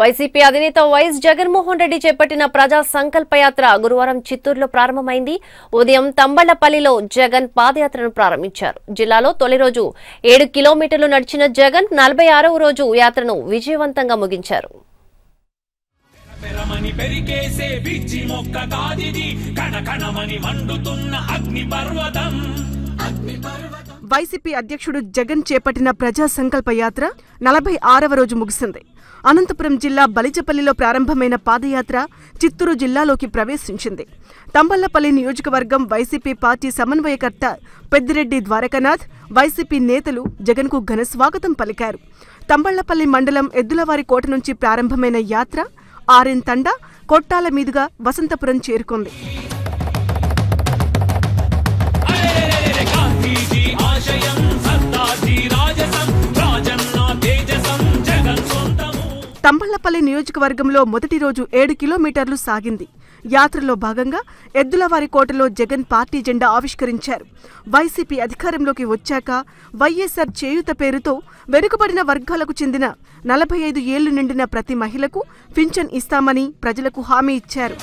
YCP అధినేత YS Jaganmohan Reddy చేపట్టిన ప్రజా సంకల్పయాత్ర గురువారం చిత్తూరులో ప్రారంభమైంది. ఉదయం తంబళ్ళపల్లిలో జగన్ పాదయాత్రను ప్రారంభించారు. జిల్లాలో తొలి రోజు ఏడు కిలోమీటర్లు నడిచిన జగన్ నలభై ఆరవ రోజు యాత్రను విజయవంతంగా ముగించారు. పెరమని పెరికేసే పిచ్చి మొక్క కాదిది. కణకణమని మండుతున్న అగ్ని పర్వతం వైసీపీ అధ్యక్షుడు జగన్ చేపట్టిన ప్రజా సంకల్ప యాత్ర నలభై ఆరవ రోజు ముగిసింది. అనంతపురం జిల్లా బలిజపల్లిలో ప్రారంభమైన పాదయాత్ర చిత్తూరు జిల్లాలోకి ప్రవేశించింది. తంబళ్ళపల్లి నియోజకవర్గం వైసీపీ పార్టీ సమన్వయకర్త పెద్దిరెడ్డి ద్వారకనాథ్ వైసీపీ నేతలు జగన్కు ఘన స్వాగతం పలికారు. తంబళ్ళపల్లి మండలం ఎద్దులవారి కోట నుంచి ప్రారంభమైన యాత్ర ఆర్ఎన్ తండా కొట్టాల మీదుగా వసంతపురం చేరుకుంది. తంబళ్ళపల్లి నియోజకవర్గంలో మొదటి రోజు ఏడు కిలోమీటర్లు సాగింది. యాత్రలో భాగంగా ఎద్దులవారి కోటలో జగన్ పార్టీ జెండా ఆవిష్కరించారు. వైసీపీ అధికారంలోకి వచ్చాక వైఎస్ఆర్ చేయూత పేరుతో వెనుకబడిన వర్గాలకు చెందిన నలభై ఐదు ఏళ్ళు నిండిన ప్రతి మహిళకు పింఛన్ ఇస్తామని ప్రజలకు హామీ ఇచ్చారు.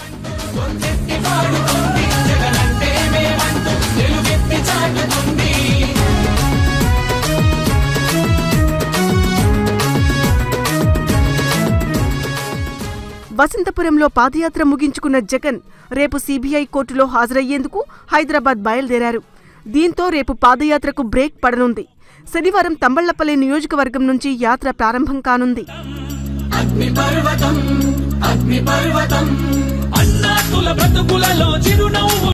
వసంతపురంలో పాదయాత్ర ముగించుకున్న జగన్ రేపు సీబీఐ కోర్టులో హాజరయ్యేందుకు హైదరాబాద్ బయలుదేరారు. దీంతో రేపు పాదయాత్రకు బ్రేక్ పడనుంది. శనివారం తంబళ్ళపల్లి నియోజకవర్గం నుంచి యాత్ర ప్రారంభం కానుంది. అన్నాతుల బ్రతుకులలో చిరునవ్వు